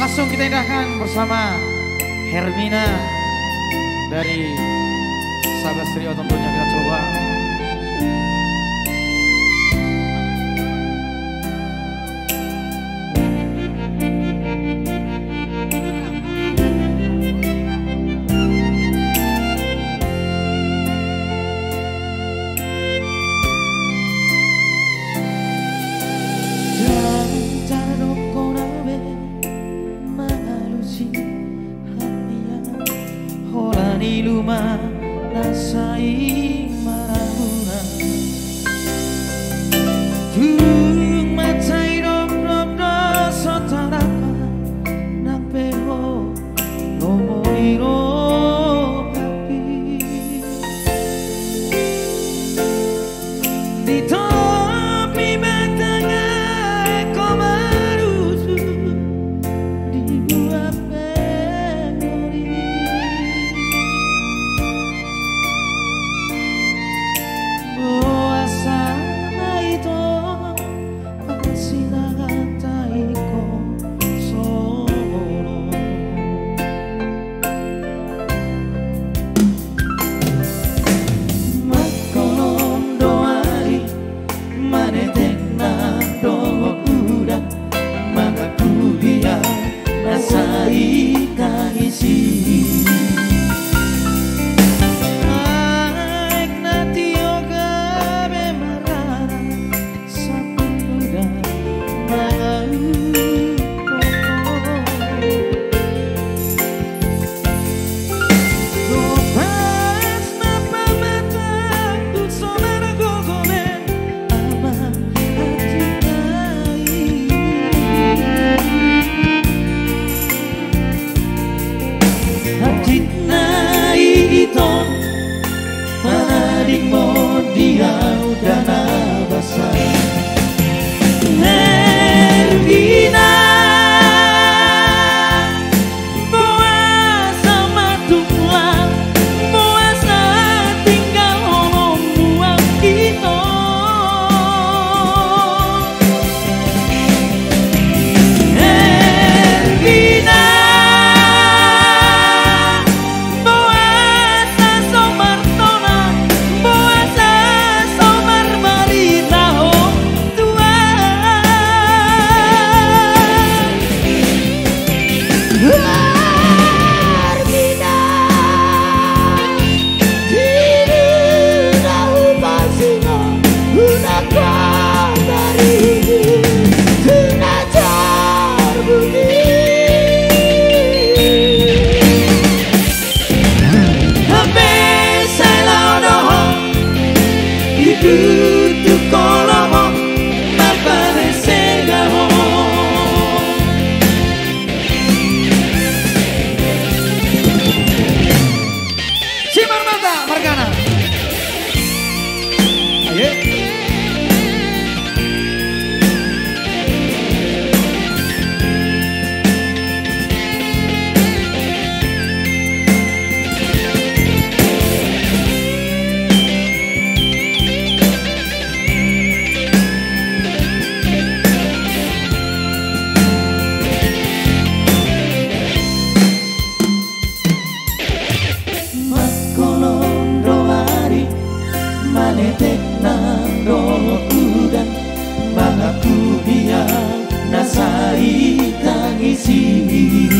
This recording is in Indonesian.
Langsung kita indahkan bersama Hermina dari Sabastrio tentunya kita coba. kaniluma nasa imara milikmu dia udah netek nang doloku dan Bagaku dia nasai tangi sini